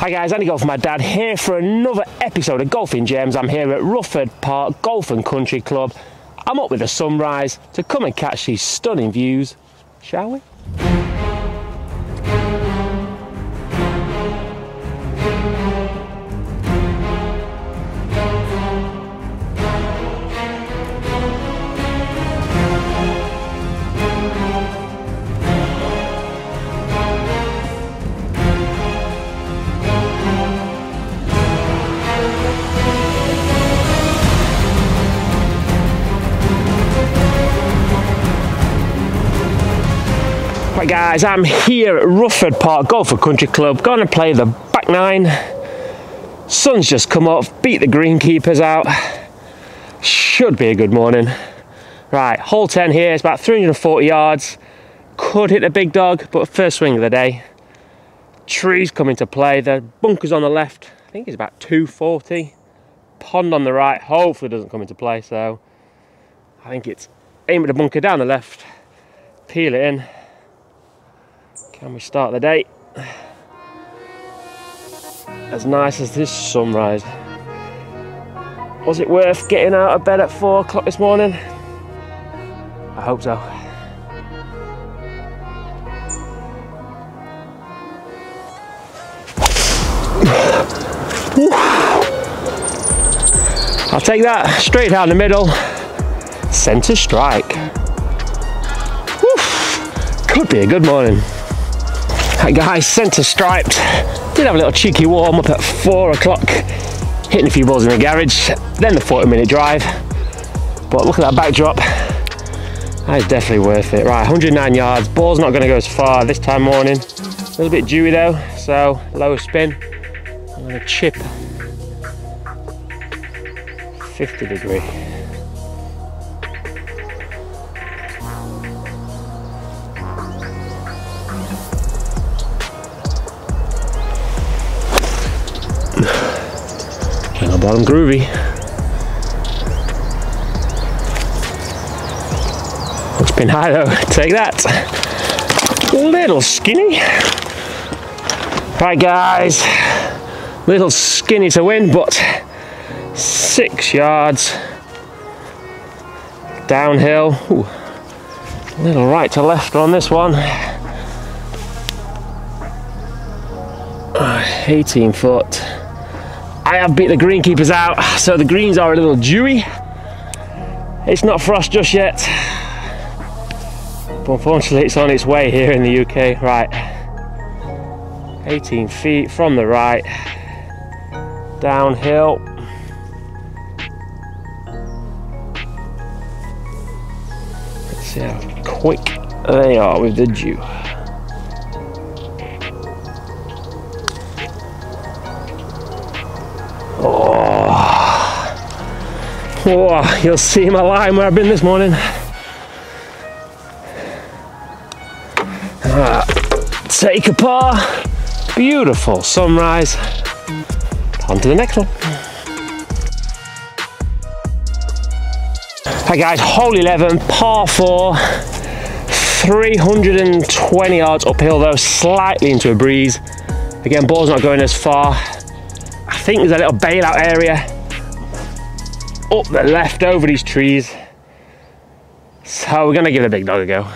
Hi guys, Andy GolfMadDad here for another episode of Golfing Gems. I'm here at Rufford Park Golf and Country Club. I'm up with the sunrise to come and catch these stunning views, shall we? Guys, I'm here at Rufford Park Golf and Country Club, going to play the back nine. Sun's just come up, beat the greenkeepers out. Should be a good morning. Right, hole 10 here, it's about 340 yards. Could hit the big dog, but first swing of the day. Trees come into play, the bunker's on the left, I think it's about 240. Pond on the right, hopefully doesn't come into play, so I think it's aim at the bunker down the left, peel it in, can we start the day? As nice as this sunrise. Was it worth getting out of bed at four o'clock this morning? I hope so. I'll take that straight down the middle. Centre strike. Could be a good morning. That guy centre striped. Did have a little cheeky warm up at four o'clock, hitting a few balls in the garage, then the 40 minute drive. But look at that backdrop. That is definitely worth it. Right, 109 yards. Ball's not going to go as far this time morning. A little bit dewy though, so lower spin. I'm going to chip 50 degree. Bottom groovy. Looks been high though, take that. Little skinny. Right guys, little skinny to win, but six yards downhill. Ooh. Little right to left on this one. 18 foot. I have beat the greenkeepers out, so the greens are a little dewy. It's not frost just yet, but unfortunately it's on its way here in the UK. Right, 18 feet from the right, downhill. Let's see how quick they are with the dew. Oh, you'll see my line where I've been this morning. Uh, take a par. Beautiful sunrise. On to the next one. Hi guys, hole 11, par 4, 320 yards uphill though, slightly into a breeze. Again, ball's not going as far. I think there's a little bailout area up the left over these trees. So we're gonna give the big dog a go.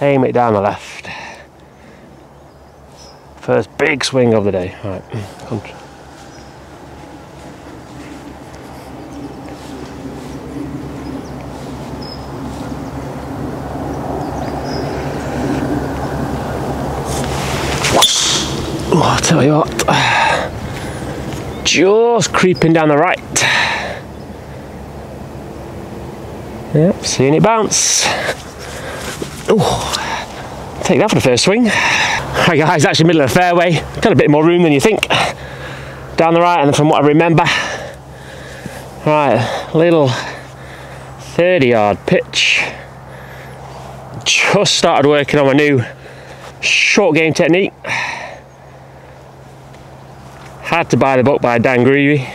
Aim it down the left. First big swing of the day. All right, come. Oh, I'll tell you what just creeping down the right. Yep, seeing it bounce. Ooh, take that for the first swing. Right guys, actually middle of the fairway. Got a bit more room than you think. Down the right, and from what I remember, right, little 30 yard pitch. Just started working on my new short game technique. Had to buy the book by Dan Greavy.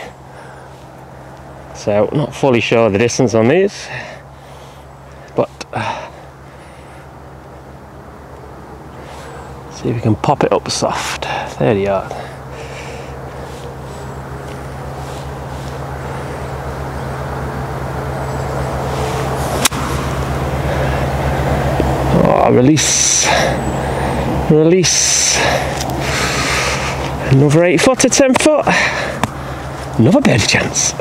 So not fully sure the distance on these. But uh, See if we can pop it up soft. 30 yard. Oh, release. Release. Another 8 foot to 10 foot. Another birdie chance.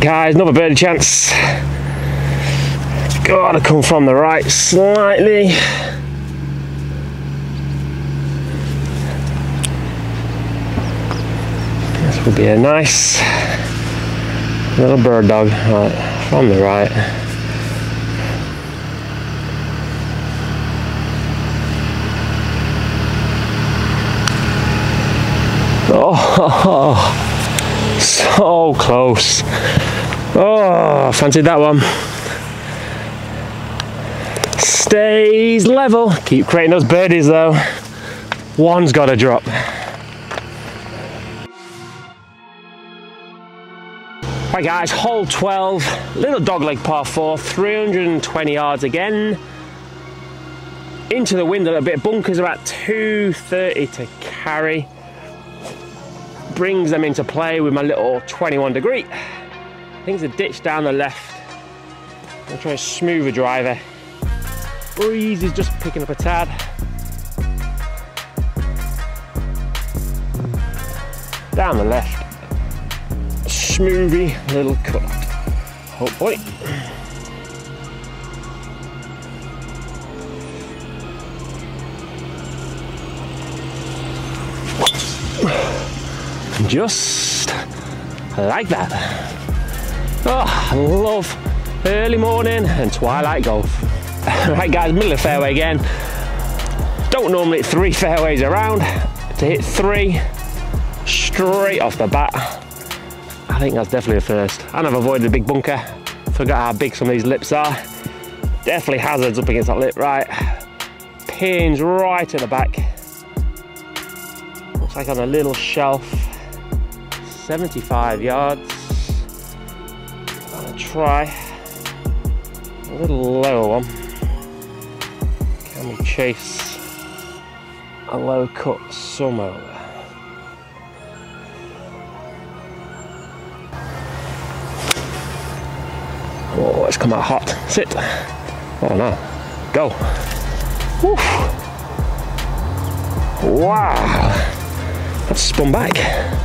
Guys, another birdie chance. Gotta come from the right slightly. This will be a nice little bird dog right, from the right. Oh, so close. Oh, fancied that one. Stays level. Keep creating those birdies though. One's got to drop. Right guys, hole 12, little dogleg par 4, 320 yards again. Into the wind a little bit, bunkers about 230 to carry brings them into play with my little 21 degree. I think there's a ditch down the left. I'm gonna try a smoother driver. Breeze is just picking up a tad. Down the left. Smoothie little cut. Oh. Just like that. Oh, I love early morning and twilight golf. right guys, middle of fairway again. Don't normally hit three fairways around. To hit three straight off the bat, I think that's definitely a first. And I've avoided a big bunker. Forgot how big some of these lips are. Definitely hazards up against that lip, right? Pins right at the back. Looks like on a little shelf 75 yards. I'm gonna try a little lower one. Can we chase a low cut somewhere? Oh, it's come out hot. Sit. Oh no. Go. Woof. Wow. That's spun back.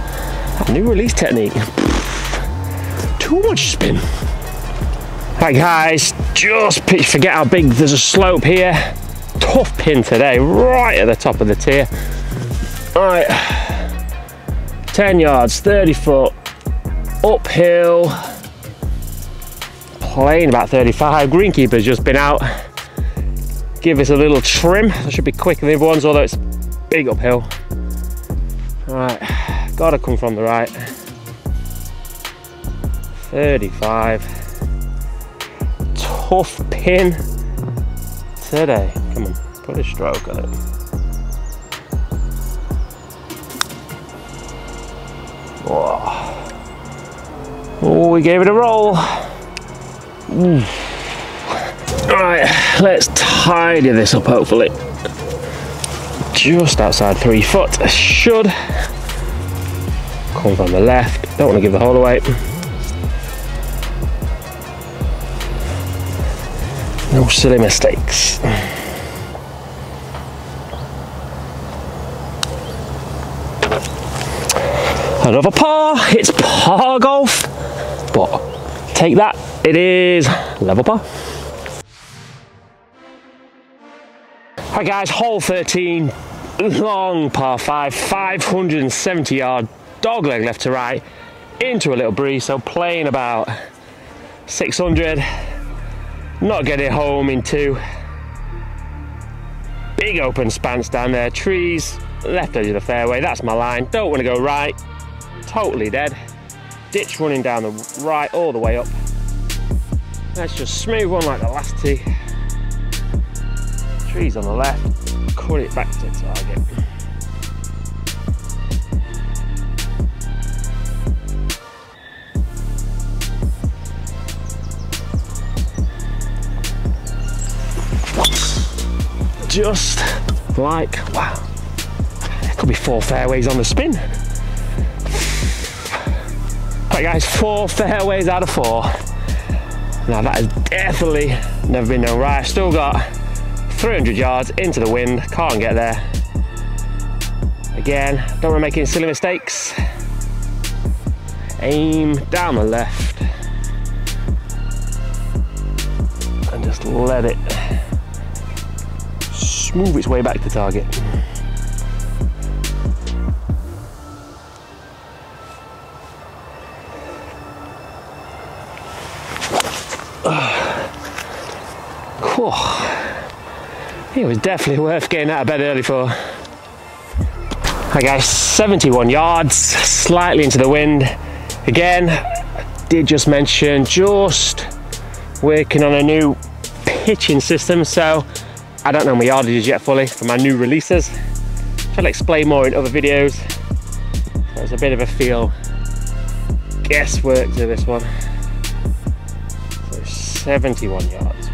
New release technique. Too much spin. Right guys, just pitch, forget how big, there's a slope here. Tough pin today, right at the top of the tier. All right, 10 yards, 30 foot, uphill, playing about 35. Greenkeeper's just been out. Give us a little trim. That should be quicker than the other ones, although it's big uphill. All right. Gotta come from the right. 35. Tough pin today. Come on, put a stroke on it. Oh, we gave it a roll. Ooh. Right, let's tidy this up hopefully. Just outside three foot, should come from the left. Don't want to give the hole away. No silly mistakes. Another par, it's par golf, but take that, it is level par. Hi guys, hole 13, long par 5, 570 yard dog leg left to right into a little breeze so playing about 600 not getting home in two. Big open spans down there. Trees left edge of the fairway that's my line. Don't want to go right. Totally dead. Ditch running down the right all the way up. Let's just smooth one like the last two trees on the left cut it back to target just like. Wow. There could be four fairways on the spin. Right guys, four fairways out of four. Now that has definitely never been done right. Still got 300 yards into the wind, can't get there. Again, don't want to make any silly mistakes. Aim down the left. And just let it smooth its way back to target. It was definitely worth getting out of bed early for. Hi guys, 71 yards, slightly into the wind. Again, I did just mention just working on a new pitching system, so I don't know my yardages yet fully for my new releases. I'll explain more in other videos. So it's a bit of a feel guesswork to this one. So 71 yards.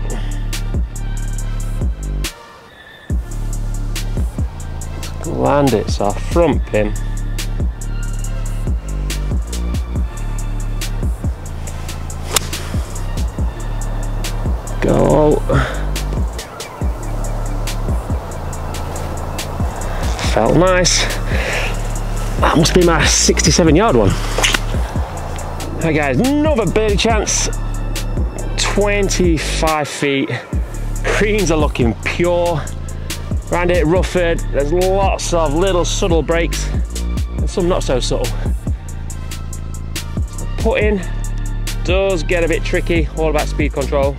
land it's our front pin felt nice. That must be my 67 yard one. Hi guys another birdie chance. 25 feet. Greens are looking pure. Around it, Rufford, there's lots of little subtle breaks and some not so subtle. Putting does get a bit tricky, all about speed control.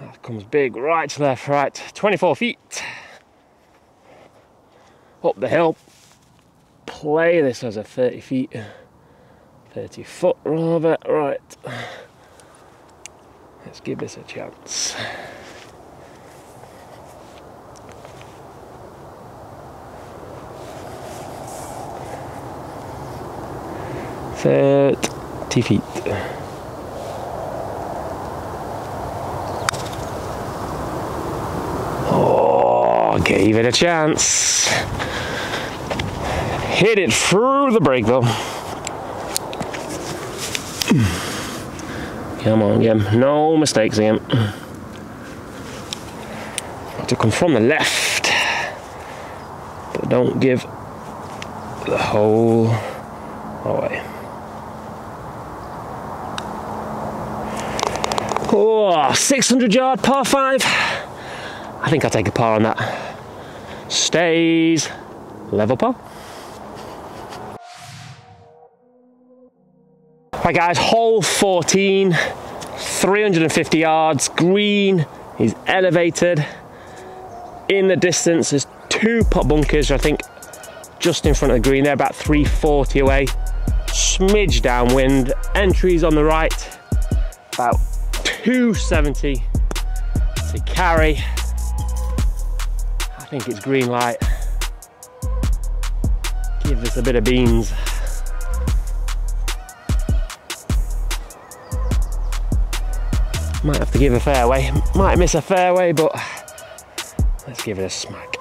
That comes big, right to left, right, 24 feet. Up the hill, play this as a 30 feet, 30 foot rather, right. Let's give this a chance. Thirty feet. Gave it a chance. Hit it through the break though. Come on, again. No mistakes again. To come from the left, but don't give the whole away. Oh, 600 yard par five. I think I'll take a par on that. Stays level par. Right guys, hole 14, 350 yards, green is elevated. In the distance, there's two pot bunkers, I think just in front of the green. They're about 340 away. Smidge downwind, entries on the right, about 270 to carry. I think it's green light. Give this a bit of beans. Might have to give a fairway. Might miss a fairway, but let's give it a smack.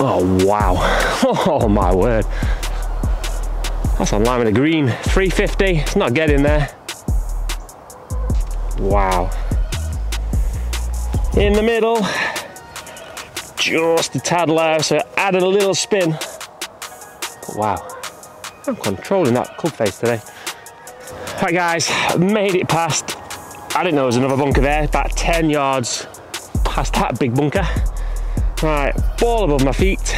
Oh, wow. Oh, my word. That's on line with the green. 350, it's not getting there. Wow. In the middle, just a tad low, so added a little spin. But wow, I'm controlling that club face today. Right guys, made it past. I didn't know there was another bunker there, about 10 yards past that big bunker. Right, ball above my feet.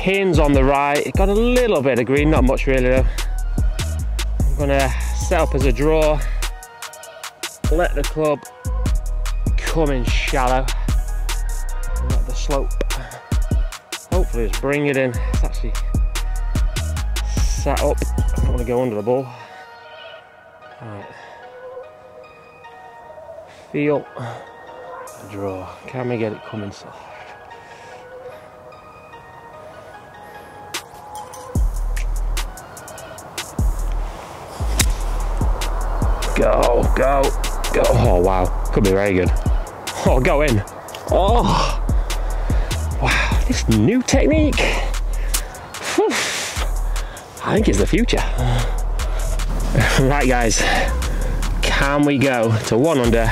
Pins on the right. It got a little bit of green, not much really though. I'm gonna set up as a draw. Let the club come in shallow. Let the slope. Hopefully just bring it in. It's actually set up. I don't want to go under the ball. Right. Feel draw. Can we get it coming soft? Go, go, go. Oh, wow. Could be very good. Oh, go in. Oh, wow. This new technique. I think it's the future. right, guys. Can we go to one under?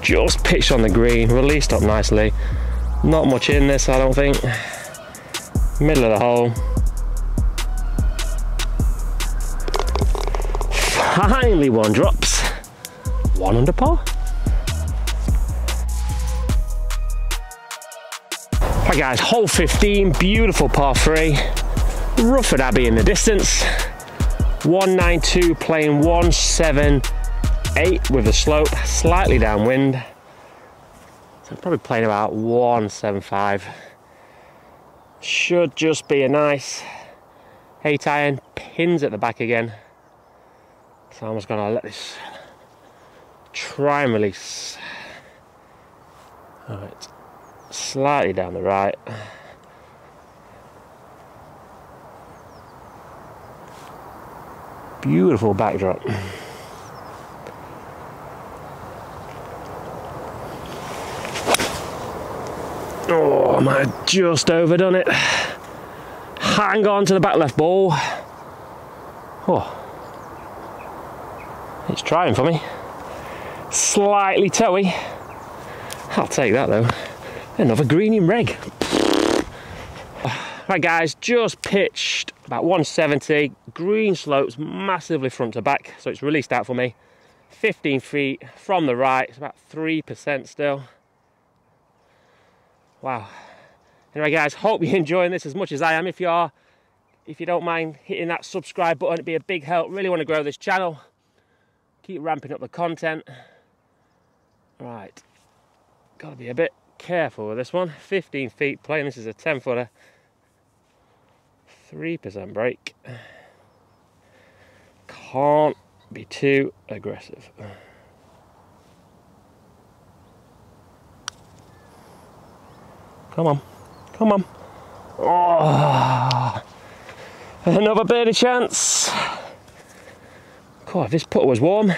Just pitched on the green, released up nicely. Not much in this, I don't think. Middle of the hole. Finally one drops. One under par. Right guys, hole 15, beautiful par three. Rufford Abbey in the distance. 192 playing 178 with the slope, slightly downwind. So I'm probably playing about 175. Should just be a nice 8 iron, pins at the back again. So I'm just gonna let this try and release. Alright, slightly down the right. Beautiful backdrop. Oh, I might have just overdone it. Hang on to the back left ball. Oh, it's trying for me. Slightly toey. I'll take that though. Another green in reg. Right guys, just pitched about 170. Green slopes massively front to back, so it's released out for me. 15 feet from the right, it's about 3% still. Wow. Anyway guys, hope you're enjoying this as much as I am. If you are, if you don't mind hitting that subscribe button, it'd be a big help. Really want to grow this channel. Keep ramping up the content. Right, gotta be a bit careful with this one. 15 feet playing, this is a 10 footer. 3% break. Can't be too aggressive. Come on, come on. Oh, another birdie chance. God, if this putter was warm,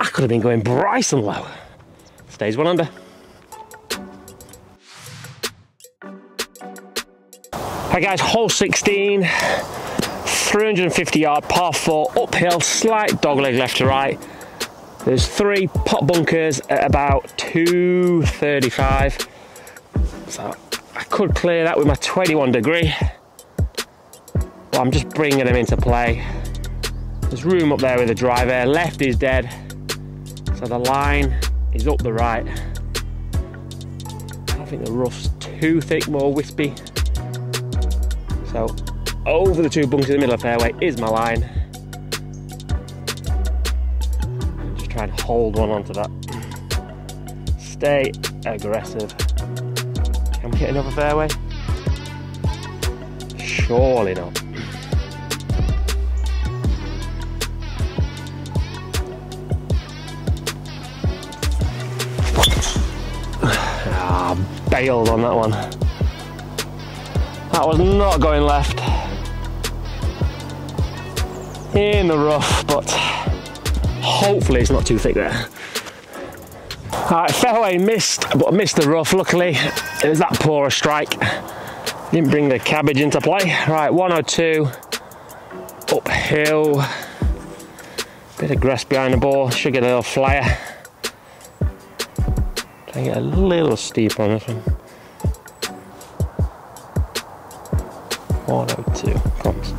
I could have been going Bryson low. Stays one under. Hi guys, hole 16, 350 yard par four, uphill, slight dogleg left to right. There's three pot bunkers at about 235. So I could clear that with my 21 degree. But I'm just bringing them into play. There's room up there with the driver. Left is dead. So the line is up the right. I think the rough's too thick, more wispy. So over the two bunkers in the middle of the fairway is my line. Just try and hold one onto that. Stay aggressive. Can we hit another fairway? Surely not. Bailed on that one. That was not going left. In the rough, but hopefully it's not too thick there. Alright, fairway missed, but missed the rough. Luckily, it was that poor a strike. Didn't bring the cabbage into play. Right, 102, uphill. Bit of grass behind the ball, should get a little flyer. And get a little steep on this one. 102, promise.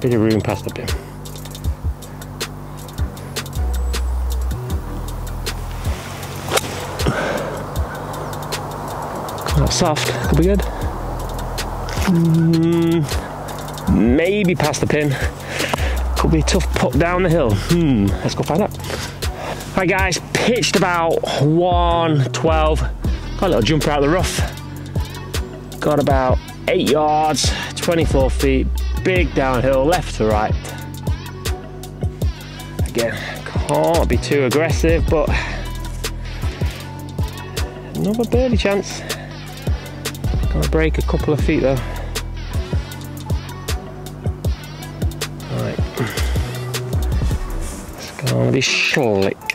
Bit of room past the pin. Not soft, could be good. Mm, maybe past the pin. Could be a tough putt down the hill. Hmm, let's go find out. Right guys, pitched about 112. Got a little jumper out of the rough. Got about eight yards, 24 feet, big downhill, left to right. Again, can't be too aggressive, but another birdie chance. Gonna break a couple of feet though. Right. It's gonna be slick.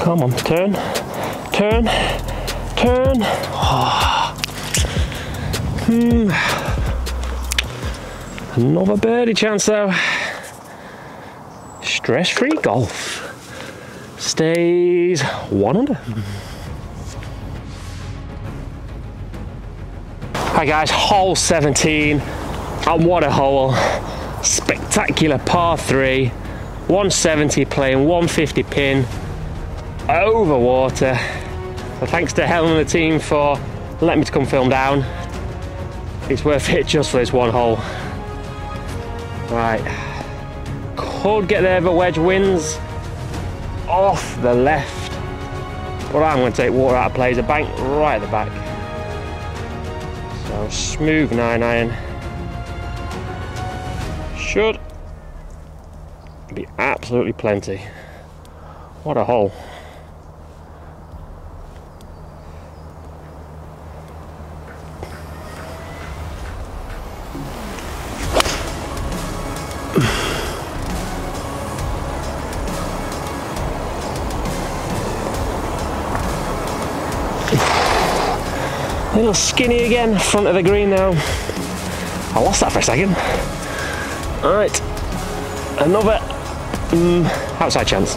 Come on, turn, turn, turn. Oh. Hmm. Another birdie chance though. Stress-free golf. Stays one under. Hi guys, hole 17, and what a hole. Spectacular par three, 170 playing 150 pin, over water. So thanks to Helen and the team for letting me to come film down. It's worth it just for this one hole. Right, could get there but wedge wins off the left. But I'm going to take water out of play. There's a bank right at the back. Smooth 9 iron. Should be absolutely plenty. What a hole. Little skinny again, front of the green now. I lost that for a second. Alright, another mm, outside chance.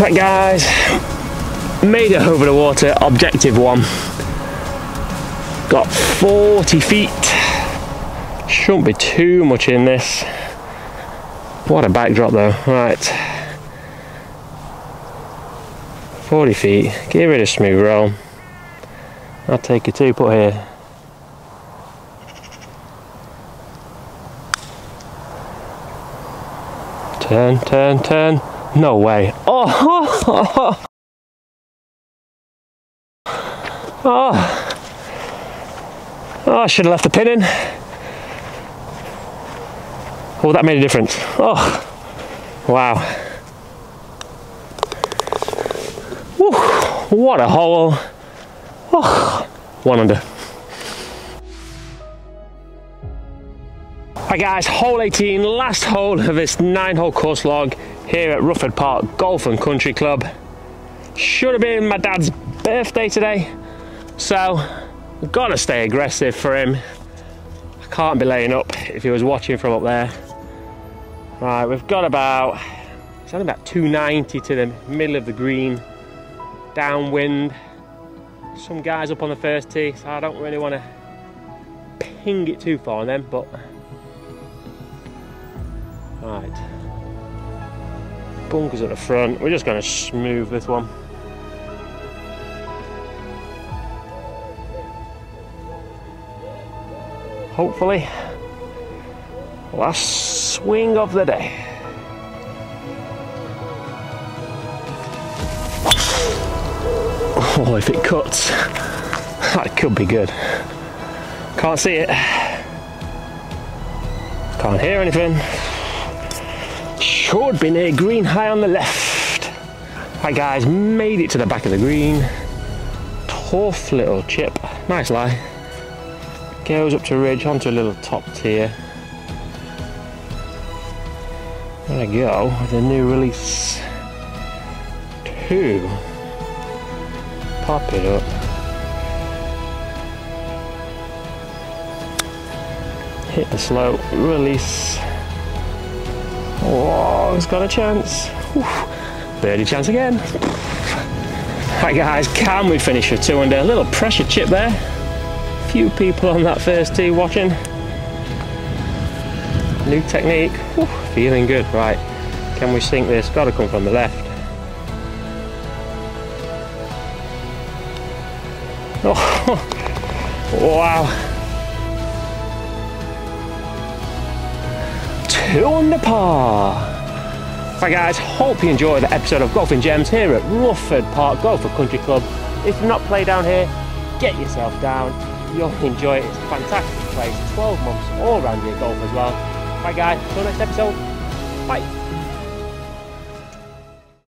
Right guys, made it over the water, objective one. Got 40 feet. Shouldn't be too much in this. What a backdrop though, right. 40 feet, get rid of smooth roll. I'll take a two put here. Turn, turn, turn. No way. Oh! oh, oh. oh I should have left the pin in. Oh, that made a difference. Oh, wow. Woo, what a hole. Oh, one under. Hi guys, hole 18, last hole of this nine hole course vlog here at Rufford Park Golf and Country Club. Should have been my dad's birthday today, so I've got to stay aggressive for him. I can't be laying up if he was watching from up there. Right, we've got about, it's only about 290 to the middle of the green, downwind. Some guys up on the first tee, so I don't really want to ping it too far on them, but right. Bunkers at the front, we're just going to smooth this one. Hopefully, last swing of the day. Oh, if it cuts, that could be good. Can't see it. Can't hear anything. Should be near green high on the left. Hi guys, made it to the back of the green. Tough little chip, nice lie. Goes up to ridge onto a little top tier. There we go, a new release two. Pop it up. Hit the slope, release. Oh, it's got a chance. Whew. Birdie chance again. Right guys, can we finish a two under? A little pressure chip there. Few people on that first tee watching. New technique. Whew. Feeling good, right. Can we sink this? Got to come from the left. Oh, wow. Two the par. Right guys, hope you enjoyed the episode of Golfing Gems here at Rufford Park Golf Country Club. If you've not played down here, get yourself down. You'll enjoy it. It's a fantastic place. 12 months all round your golf as well. Right guys, until next episode. Bye.